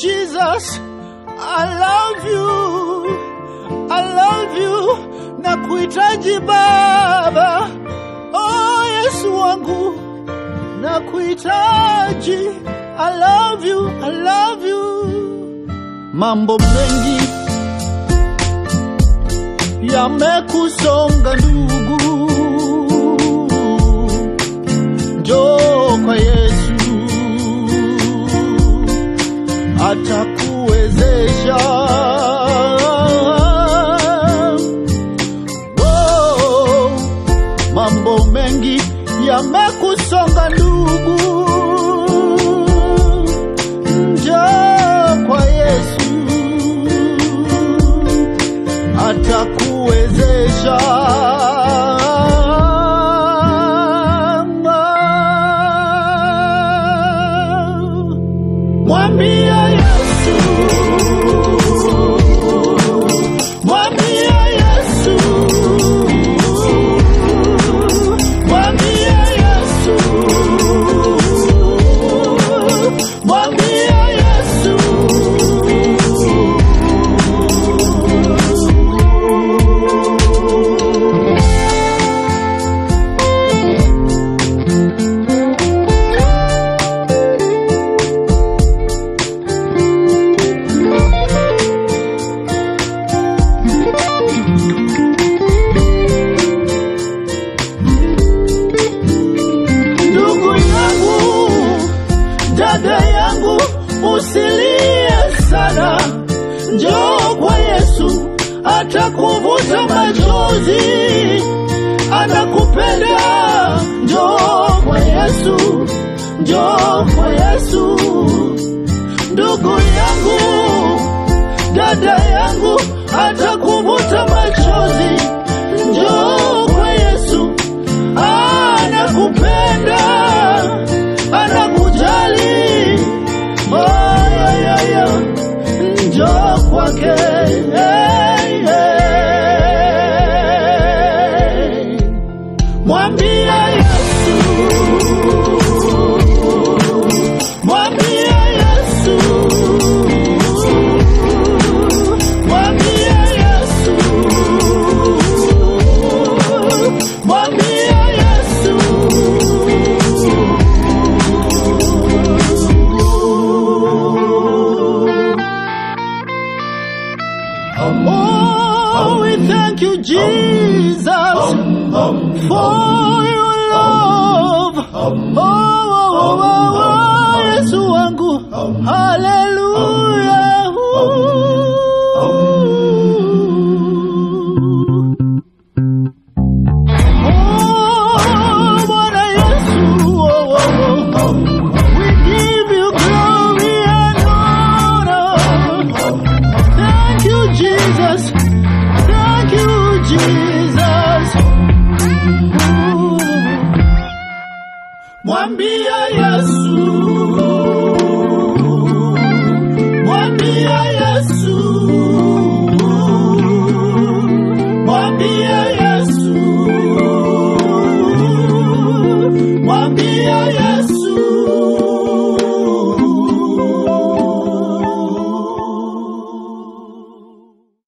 Jesus, I love you, I love you, na kuhitaji Baba. Oh Yesu wangu, na kuhitaji. I love you, I love you. Mambo mengi yamekusonga ndugu, njoo kwa Yesu atakuwezesha. Oh, mambo mengi yamekusonga ndugu, njoo kwa Yesu atakuwezesha. Usilie sana, njoo kwa Yesu, atakuvuta machozi, anakupenda. Njoo kwa Yesu, njoo kwa Yesu, ndugu yangu, dada yangu, atakuvuta Joku aquel. Jesus, for your love. Oh,